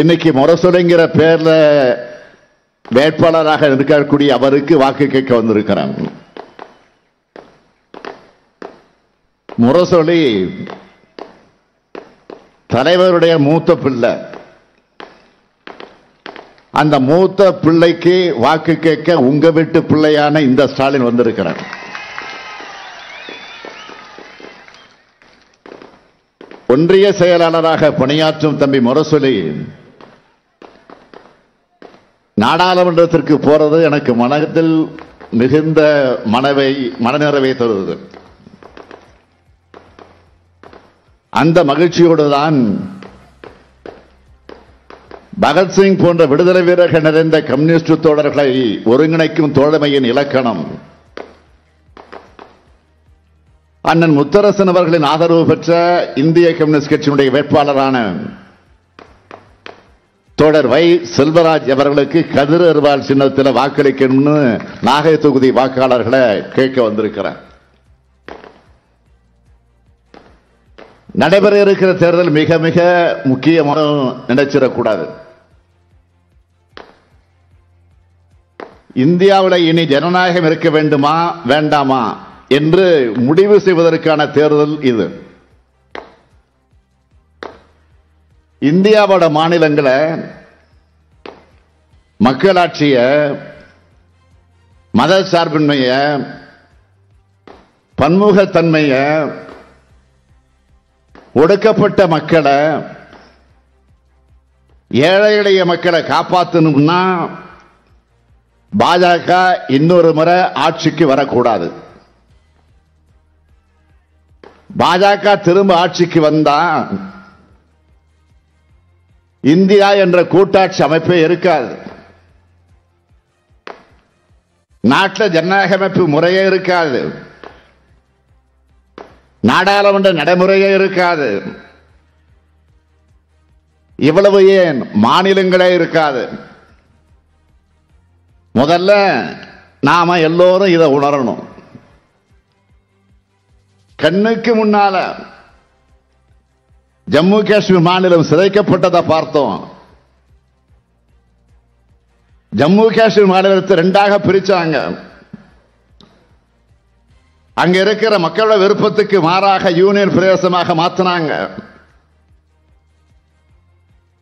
இன்னைக்கு முரசொலிங்கிற பேர்ல வேட்பாளராக இருக்கக்கூடிய அவருக்கு வாக்கு கேட்க வந்திருக்கிறான் முரசொலி தலைவருடைய மூத்த பிள்ளை. அந்த மூத்த பிள்ளைக்கு வாக்கு கேட்க உங்க வீட்டு பிள்ளையான இந்த ஸ்டாலின் வந்திருக்கிறார். ஒன்றிய செயலாளராக பணியாற்றும் தம்பி முரசொலி நாடாளுமன்றத்திற்கு போறது எனக்கு மனத்தில் மிகுந்த மனவை மனநிறைவை தருவது அந்த மகிழ்ச்சியோடு தான் பகத்சிங் போன்ற விடுதலை வீரர்கள் நிறைந்த கம்யூனிஸ்ட் தோழர்களை ஒருங்கிணைக்கும் தோழமையின் இலக்கணம். அண்ணன் முத்தரசன் அவர்களின் ஆதரவு பெற்ற இந்திய கம்யூனிஸ்ட் கட்சியினுடைய வேட்பாளரான தொடர் வை செல்வராஜ் அவர்களுக்கு கதிர் அருவாள் சின்னத்தில் வாக்களிக்கணும்னு நாகை தொகுதி வாக்காளர்களை கேட்க வந்திருக்கிறேன் நடைபெற இருக்கிற தேர்தல் மிக மிக முக்கியமான நினைச்சிடக்கூடாது. இந்தியாவில் இனி ஜனநாயகம் இருக்க வேண்டுமா வேண்டாமா என்று முடிவு செய்வதற்கான தேர்தல் இது. இந்தியாவோட மாநிலங்களை மக்களாட்சிய மத சார்பின்மைய பன்முகத்தன்மைய ஒடுக்கப்பட்ட மக்களை ஏழை எளிய மக்களை காப்பாற்றணும்னா பாஜக இன்னொரு முறை ஆட்சிக்கு வரக்கூடாது. பாஜக திரும்ப ஆட்சிக்கு வந்தா இந்தியா என்ற கூட்டாட்சி அமைப்பே இருக்காது. நாட்டில் ஜனநாயக அமைப்பு முறையே இருக்காது. நாடாளுமன்ற நடைமுறையே இருக்காது. இவ்வளவு ஏன் மாநிலங்களே இருக்காது. முதல்ல நாம எல்லோரும் இதை உணரணும். கண்ணுக்கு முன்னால ஜம்மு காஷ்மீர் மாநிலம் சிதைக்கப்பட்டதை பார்த்தோம். ஜம்மு காஷ்மீர் மாநிலத்தை ரெண்டாக பிரிச்சாங்க. அங்க இருக்கிற மக்களோட விருப்பத்துக்கு மாறாக யூனியன் பிரதேசமாக மாத்தினாங்க.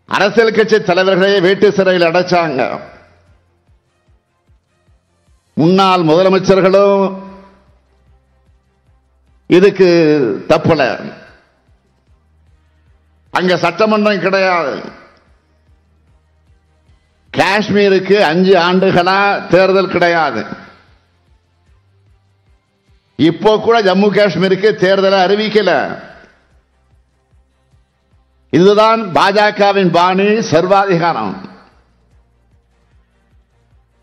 அரசியல் கட்சி தலைவர்களே வீட்டு சிறையில் அடைச்சாங்க. முன்னாள் முதலமைச்சர்களும் இதுக்கு தப்பலை. அங்க சட்டமன்றம் கிடையாது. காஷ்மீருக்கு அஞ்சு ஆண்டுகளா தேர்தல் கிடையாது. இப்போ கூட ஜம்மு காஷ்மீருக்கு தேர்தலை அறிவிக்கல. இதுதான் பாஜகவின் பாணி சர்வாதிகாரம்.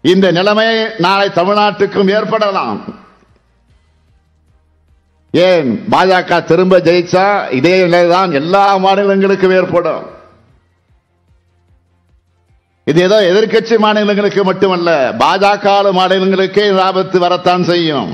இந்த நிலைமை நாளை தமிழ்நாட்டுக்கும் ஏற்படலாம். ஏன் பாஜக திரும்ப ஜெயிச்சா இதே நிலைதான் எல்லா மாநிலங்களுக்கும் ஏற்படும். இது ஏதோ எதிர்க்கட்சி மாநிலங்களுக்கு மட்டுமல்ல பாஜக மாநிலங்களுக்கே ஆபத்து வரத்தான் செய்யும்.